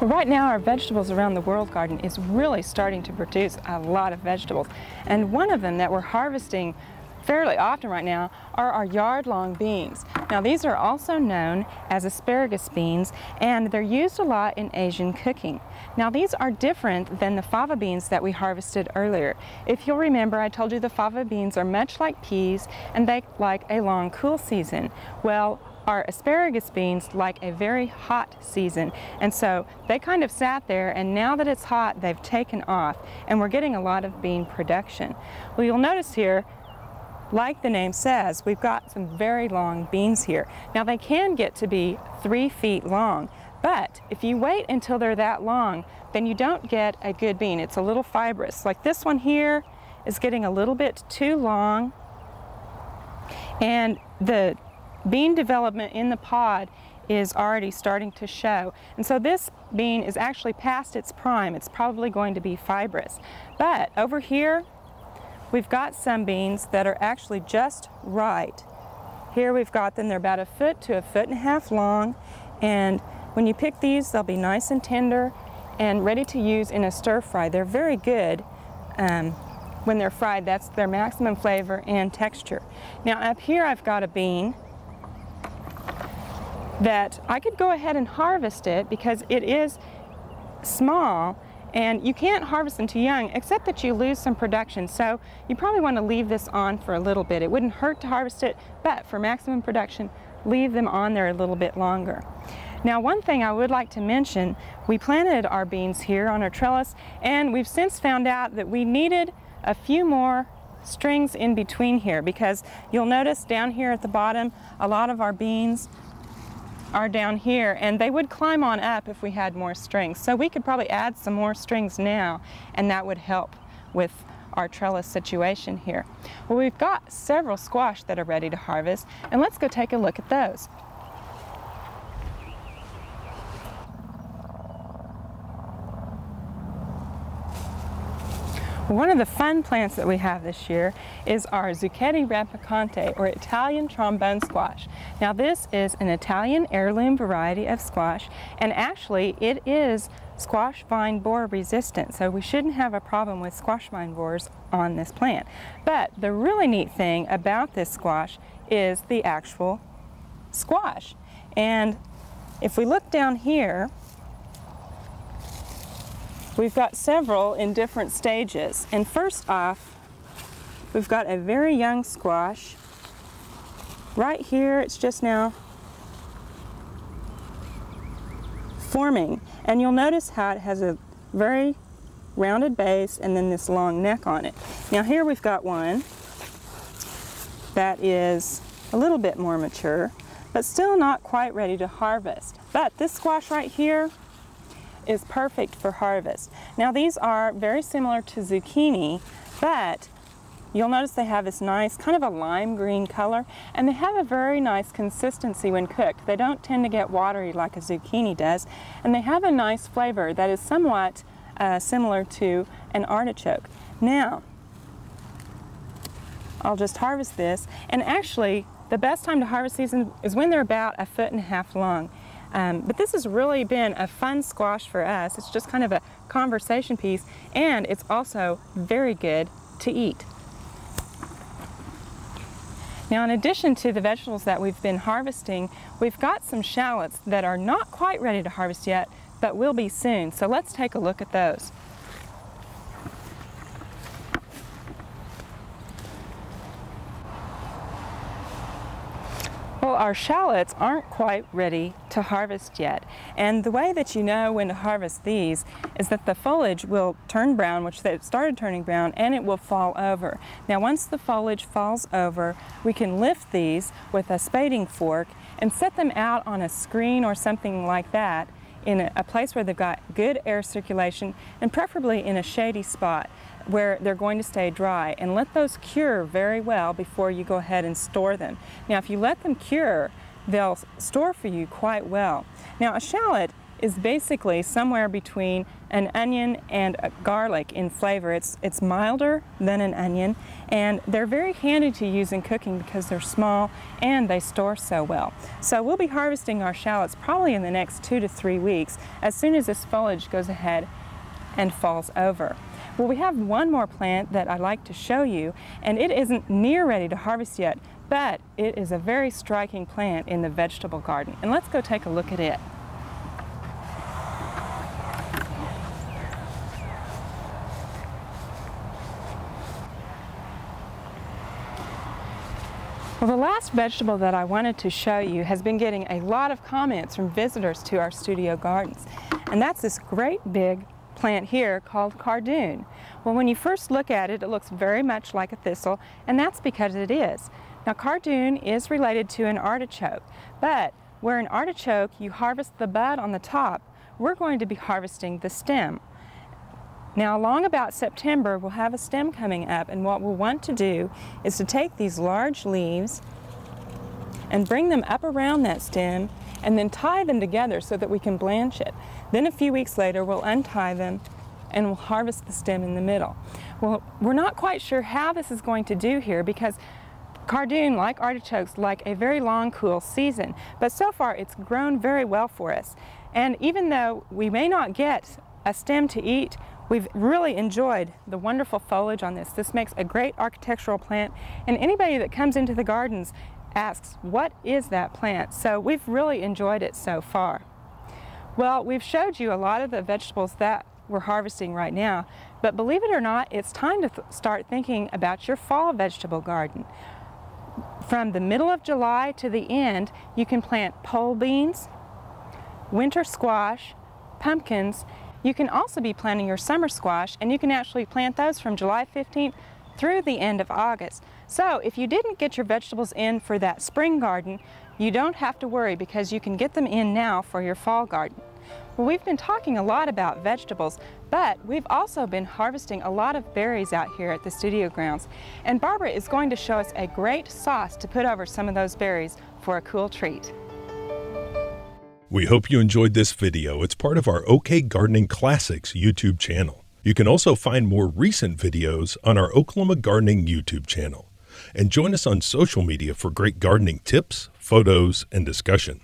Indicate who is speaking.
Speaker 1: Right now our Vegetables Around the World garden is really starting to produce a lot of vegetables. And one of them that we're harvesting fairly often right now are our yard-long beans. Now these are also known as asparagus beans and they're used a lot in Asian cooking. Now these are different than the fava beans that we harvested earlier. If you'll remember I told you the fava beans are much like peas and they like a long cool season. Well our asparagus beans like a very hot season and so they kind of sat there and now that it's hot they've taken off and we're getting a lot of bean production. Well you'll notice here like the name says, we've got some very long beans here. Now they can get to be three feet long, but if you wait until they're that long, then you don't get a good bean. It's a little fibrous. Like this one here is getting a little bit too long, and the bean development in the pod is already starting to show. And so this bean is actually past its prime. It's probably going to be fibrous. But over here, we've got some beans that are actually just right. Here we've got them, they're about a foot to a foot and a half long. And when you pick these, they'll be nice and tender and ready to use in a stir fry. They're very good um, when they're fried. That's their maximum flavor and texture. Now up here I've got a bean that I could go ahead and harvest it because it is small and you can't harvest them too young except that you lose some production. So you probably want to leave this on for a little bit. It wouldn't hurt to harvest it but for maximum production leave them on there a little bit longer. Now one thing I would like to mention we planted our beans here on our trellis and we've since found out that we needed a few more strings in between here because you'll notice down here at the bottom a lot of our beans are down here and they would climb on up if we had more strings. So we could probably add some more strings now and that would help with our trellis situation here. Well, we've got several squash that are ready to harvest and let's go take a look at those. One of the fun plants that we have this year is our Zucchetti rampicante or Italian trombone squash. Now this is an Italian heirloom variety of squash and actually it is squash vine borer resistant so we shouldn't have a problem with squash vine borers on this plant. But the really neat thing about this squash is the actual squash and if we look down here We've got several in different stages. And first off, we've got a very young squash. Right here, it's just now forming. And you'll notice how it has a very rounded base and then this long neck on it. Now here we've got one that is a little bit more mature, but still not quite ready to harvest. But this squash right here, is perfect for harvest. Now these are very similar to zucchini, but you'll notice they have this nice kind of a lime green color and they have a very nice consistency when cooked. They don't tend to get watery like a zucchini does and they have a nice flavor that is somewhat uh, similar to an artichoke. Now, I'll just harvest this and actually the best time to harvest these is when they're about a foot and a half long. Um, but this has really been a fun squash for us. It's just kind of a conversation piece and it's also very good to eat. Now in addition to the vegetables that we've been harvesting, we've got some shallots that are not quite ready to harvest yet, but will be soon. So let's take a look at those. Well, our shallots aren't quite ready to harvest yet. And the way that you know when to harvest these is that the foliage will turn brown, which they started turning brown, and it will fall over. Now, once the foliage falls over, we can lift these with a spading fork and set them out on a screen or something like that in a place where they've got good air circulation and preferably in a shady spot where they're going to stay dry and let those cure very well before you go ahead and store them. Now if you let them cure, they'll store for you quite well. Now a shallot is basically somewhere between an onion and a garlic in flavor. It's, it's milder than an onion and they're very handy to use in cooking because they're small and they store so well. So we'll be harvesting our shallots probably in the next two to three weeks as soon as this foliage goes ahead and falls over. Well, we have one more plant that I'd like to show you, and it isn't near ready to harvest yet, but it is a very striking plant in the vegetable garden. And let's go take a look at it. Well, the last vegetable that I wanted to show you has been getting a lot of comments from visitors to our studio gardens. And that's this great big plant here called cardoon. Well, when you first look at it, it looks very much like a thistle, and that's because it is. Now, cardoon is related to an artichoke, but where an artichoke, you harvest the bud on the top, we're going to be harvesting the stem. Now along about September we'll have a stem coming up and what we'll want to do is to take these large leaves and bring them up around that stem and then tie them together so that we can blanch it. Then a few weeks later we'll untie them and we'll harvest the stem in the middle. Well, we're not quite sure how this is going to do here because cardoon, like artichokes, like a very long, cool season. But so far it's grown very well for us. And even though we may not get a stem to eat, We've really enjoyed the wonderful foliage on this. This makes a great architectural plant and anybody that comes into the gardens asks, what is that plant? So we've really enjoyed it so far. Well, we've showed you a lot of the vegetables that we're harvesting right now, but believe it or not, it's time to th start thinking about your fall vegetable garden. From the middle of July to the end, you can plant pole beans, winter squash, pumpkins, you can also be planting your summer squash and you can actually plant those from July 15th through the end of August. So if you didn't get your vegetables in for that spring garden, you don't have to worry because you can get them in now for your fall garden. Well, we've been talking a lot about vegetables, but we've also been harvesting a lot of berries out here at the studio grounds. And Barbara is going to show us a great sauce to put over some of those berries for a cool treat.
Speaker 2: We hope you enjoyed this video. It's part of our OK Gardening Classics YouTube channel. You can also find more recent videos on our Oklahoma Gardening YouTube channel. And join us on social media for great gardening tips, photos, and discussion.